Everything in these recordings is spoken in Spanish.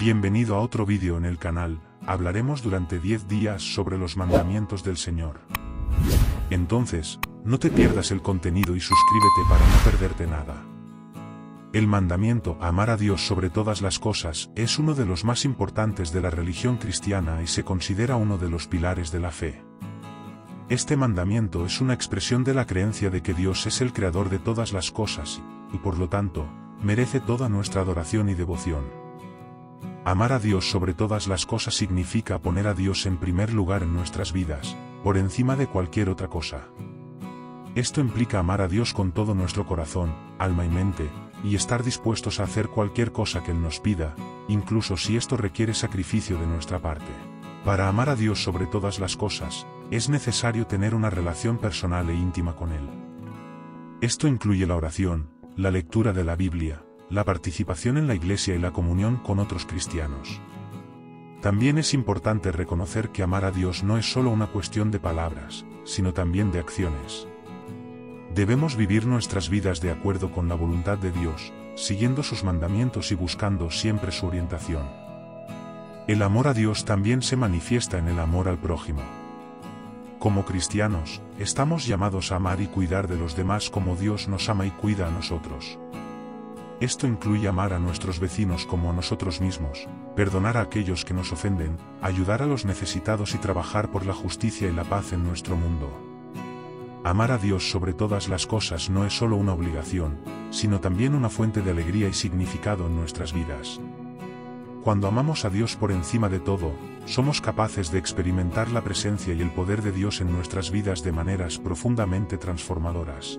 Bienvenido a otro vídeo en el canal, hablaremos durante 10 días sobre los mandamientos del Señor. Entonces, no te pierdas el contenido y suscríbete para no perderte nada. El mandamiento amar a Dios sobre todas las cosas es uno de los más importantes de la religión cristiana y se considera uno de los pilares de la fe. Este mandamiento es una expresión de la creencia de que Dios es el creador de todas las cosas, y por lo tanto, merece toda nuestra adoración y devoción. Amar a Dios sobre todas las cosas significa poner a Dios en primer lugar en nuestras vidas, por encima de cualquier otra cosa. Esto implica amar a Dios con todo nuestro corazón, alma y mente, y estar dispuestos a hacer cualquier cosa que Él nos pida, incluso si esto requiere sacrificio de nuestra parte. Para amar a Dios sobre todas las cosas, es necesario tener una relación personal e íntima con Él. Esto incluye la oración, la lectura de la Biblia, la participación en la iglesia y la comunión con otros cristianos. También es importante reconocer que amar a Dios no es solo una cuestión de palabras, sino también de acciones. Debemos vivir nuestras vidas de acuerdo con la voluntad de Dios, siguiendo sus mandamientos y buscando siempre su orientación. El amor a Dios también se manifiesta en el amor al prójimo. Como cristianos, estamos llamados a amar y cuidar de los demás como Dios nos ama y cuida a nosotros. Esto incluye amar a nuestros vecinos como a nosotros mismos, perdonar a aquellos que nos ofenden, ayudar a los necesitados y trabajar por la justicia y la paz en nuestro mundo. Amar a Dios sobre todas las cosas no es solo una obligación, sino también una fuente de alegría y significado en nuestras vidas. Cuando amamos a Dios por encima de todo, somos capaces de experimentar la presencia y el poder de Dios en nuestras vidas de maneras profundamente transformadoras.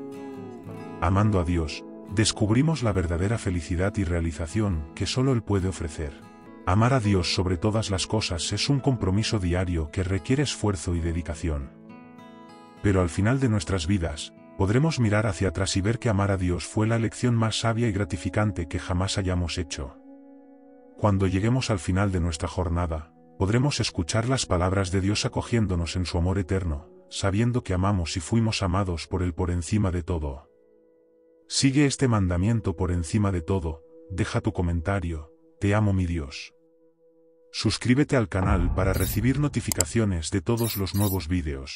Amando a Dios, descubrimos la verdadera felicidad y realización que solo Él puede ofrecer. Amar a Dios sobre todas las cosas es un compromiso diario que requiere esfuerzo y dedicación. Pero al final de nuestras vidas, podremos mirar hacia atrás y ver que amar a Dios fue la elección más sabia y gratificante que jamás hayamos hecho. Cuando lleguemos al final de nuestra jornada, podremos escuchar las palabras de Dios acogiéndonos en su amor eterno, sabiendo que amamos y fuimos amados por Él por encima de todo. Sigue este mandamiento por encima de todo, deja tu comentario, te amo mi Dios. Suscríbete al canal para recibir notificaciones de todos los nuevos vídeos.